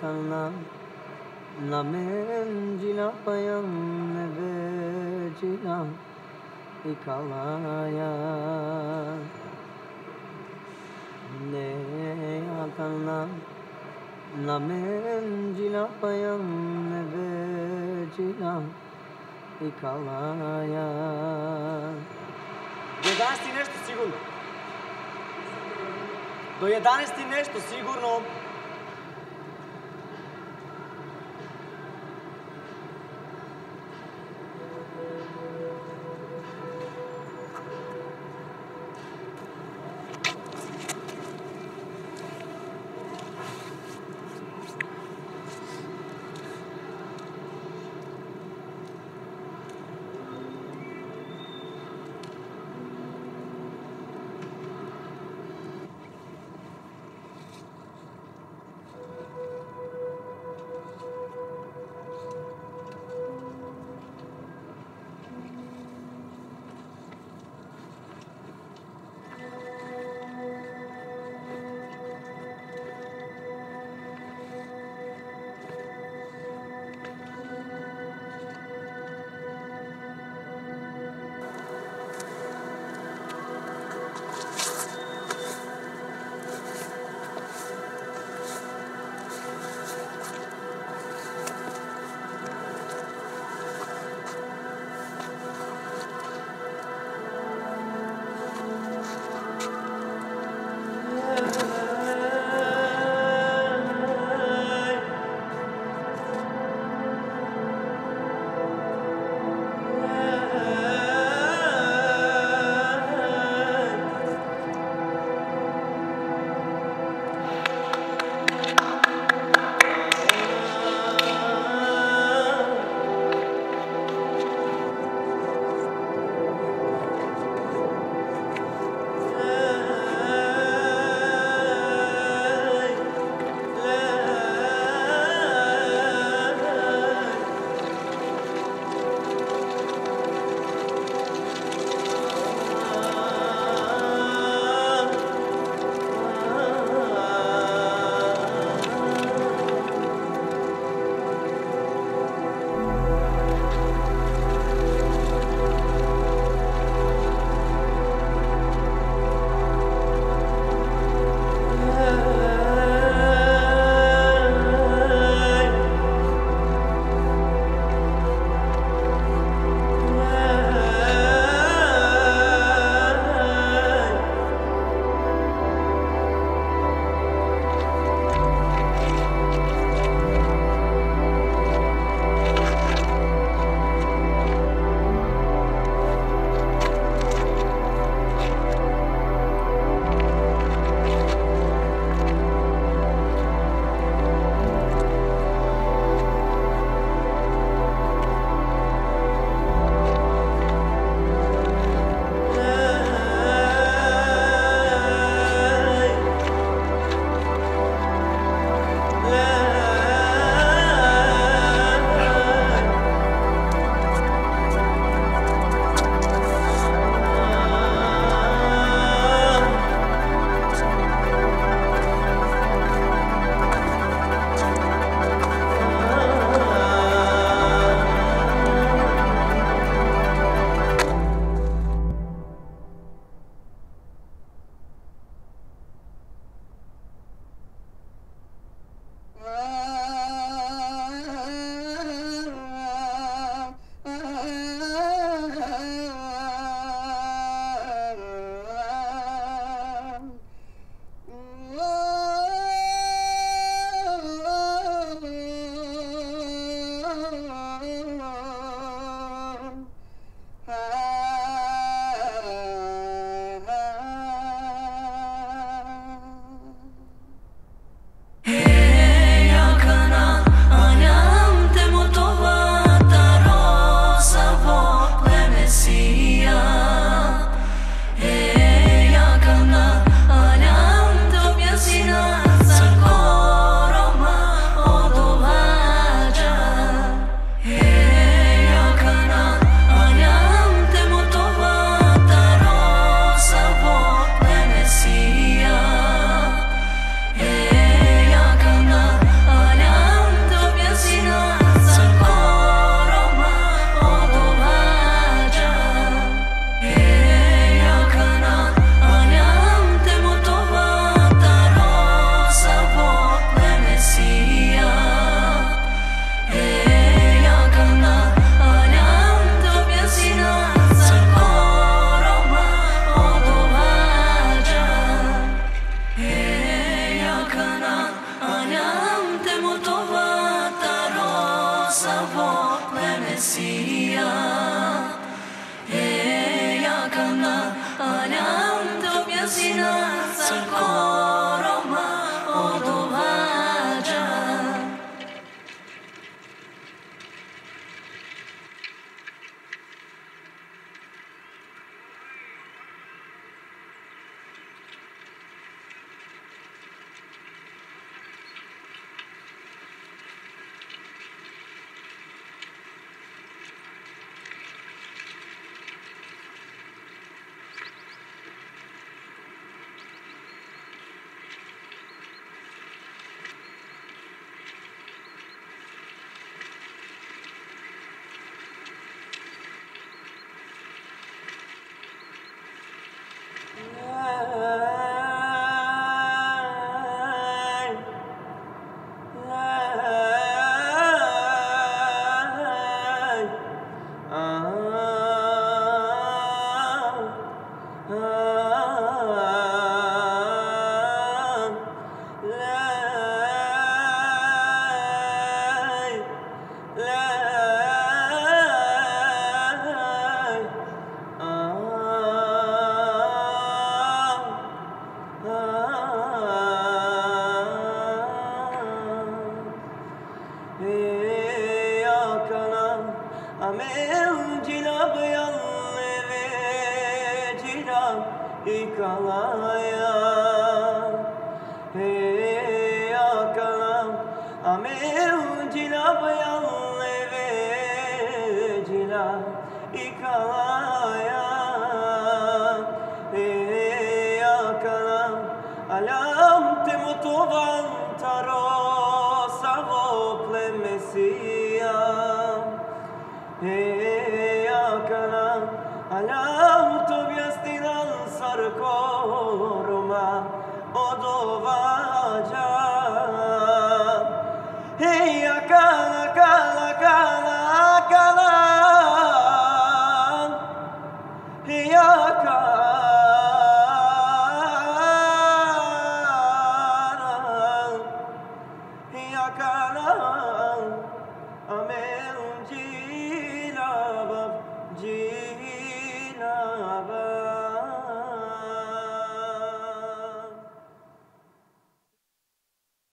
तलना न मेंजिला पयम न बेजिला ikalaya ne akalna na menjila payam ne bejila ikalaya Do 11 nešto sigurno. Do 11 nešto sigurno. cinco love. cantiamo tuo vanta rosa vople messia. E a cana all'auto via stilanzar coroma o dova già? E a like